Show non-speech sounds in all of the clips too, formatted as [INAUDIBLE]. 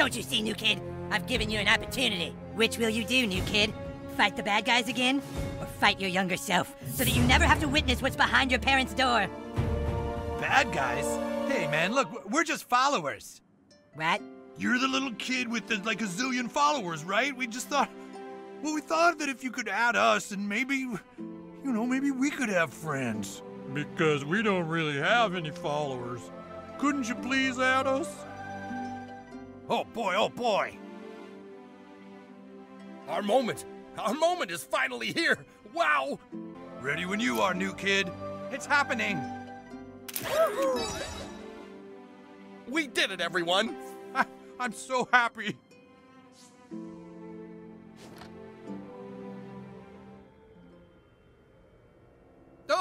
Don't you see, new kid? I've given you an opportunity. Which will you do, new kid? Fight the bad guys again? Or fight your younger self so that you never have to witness what's behind your parents' door? Bad guys? Hey, man, look, we're just followers. What? You're the little kid with the, like a zillion followers, right? We just thought. Well, we thought that if you could add us, and maybe. You know, maybe we could have friends. Because we don't really have any followers. Couldn't you please add us? Oh boy, oh boy. Our moment! Our moment is finally here! Wow! Ready when you are, new kid. It's happening. We did it, everyone! I, [LAUGHS] I'm so happy.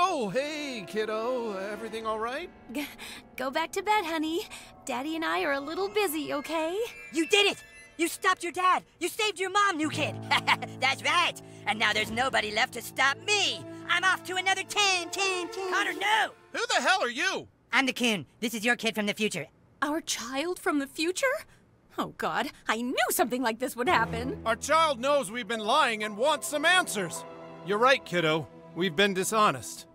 Oh, hey, kiddo. Everything all right? G- Go back to bed, honey. Daddy and I are a little busy, okay? You did it! You stopped your dad! You saved your mom, new kid! [LAUGHS] That's right! And now there's nobody left to stop me! I'm off to another team, team, team! Conner, no! Who the hell are you? I'm the coon. This is your kid from the future. Our child from the future? Oh, God, I knew something like this would happen. Our child knows we've been lying and wants some answers. You're right, kiddo. We've been dishonest.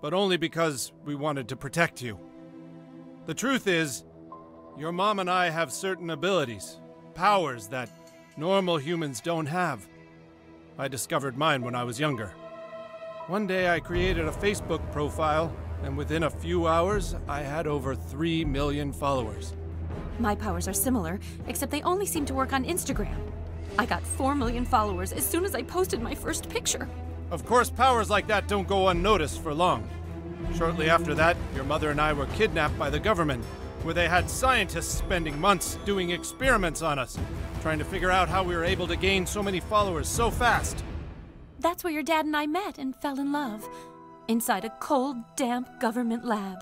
But only because we wanted to protect you. The truth is, your mom and I have certain abilities, powers that normal humans don't have. I discovered mine when I was younger. One day I created a Facebook profile, and within a few hours, I had over 3 million followers. My powers are similar, except they only seem to work on Instagram. I got 4 million followers as soon as I posted my first picture. Of course, powers like that don't go unnoticed for long. Shortly after that, your mother and I were kidnapped by the government, where they had scientists spending months doing experiments on us, trying to figure out how we were able to gain so many followers so fast. That's where your dad and I met and fell in love. Inside a cold, damp government lab.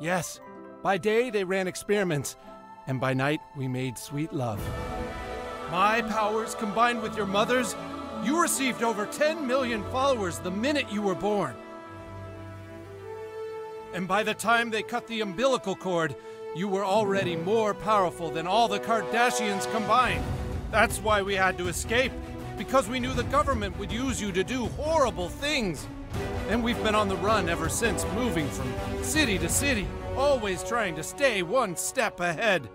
Yes, by day they ran experiments, and by night we made sweet love. My powers combined with your mother's, you received over 10 million followers the minute you were born. And by the time they cut the umbilical cord, you were already more powerful than all the Kardashians combined. That's why we had to escape, because we knew the government would use you to do horrible things. And we've been on the run ever since, moving from city to city, always trying to stay one step ahead.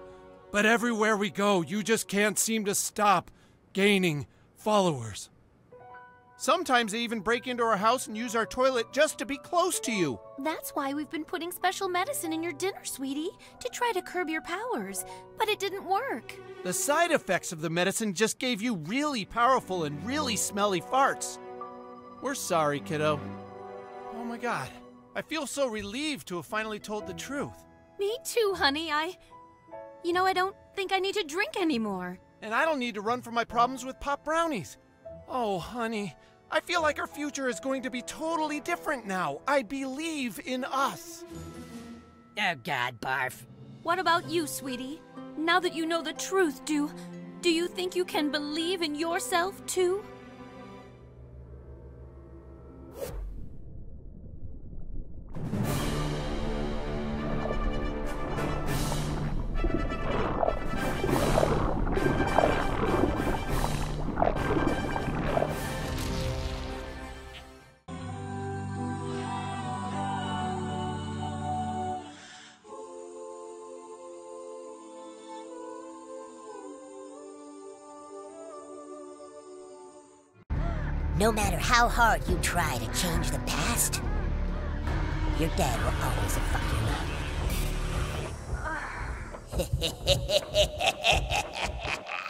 But everywhere we go, you just can't seem to stop gaining followers. Sometimes they even break into our house and use our toilet just to be close to you. That's why we've been putting special medicine in your dinner, sweetie, to try to curb your powers. But it didn't work. The side effects of the medicine just gave you really powerful and really smelly farts. We're sorry, kiddo. Oh my god. I feel so relieved to have finally told the truth. Me too, honey. I. You know, I don't think I need to drink anymore. And I don't need to run from my problems with pop brownies. Oh, honey, I feel like our future is going to be totally different now. I believe in us. Oh, God, barf. What about you, sweetie? Now that you know the truth, do. Do you think you can believe in yourself too? No matter how hard you try to change the past, your dad will always fuck you up. [LAUGHS]